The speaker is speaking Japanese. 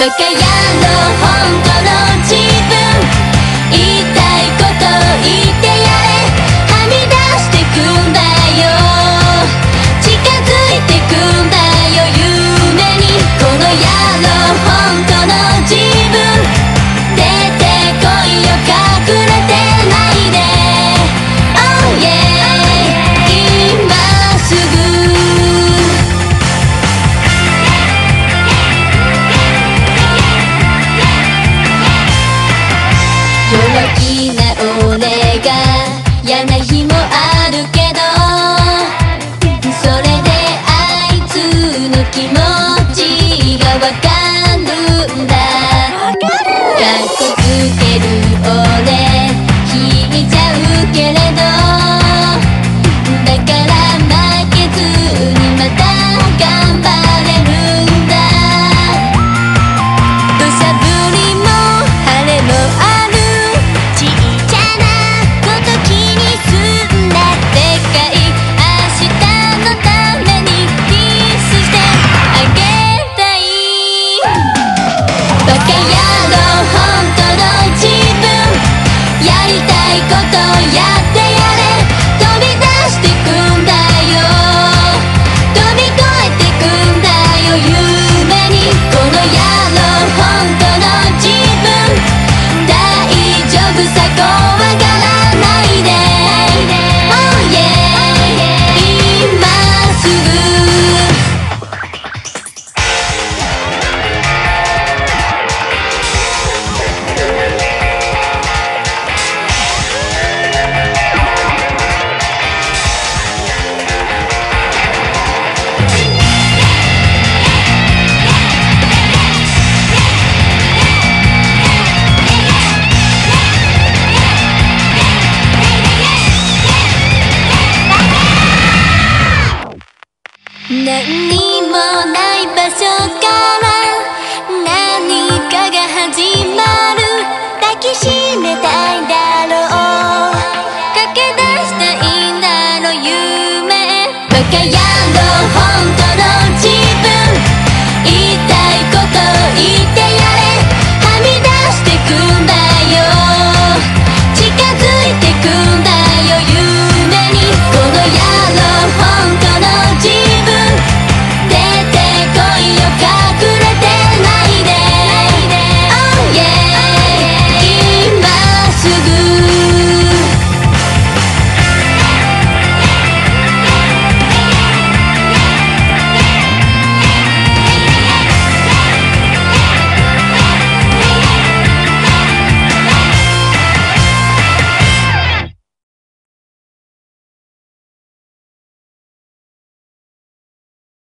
Look at you. が嫌な日もある。何もない場所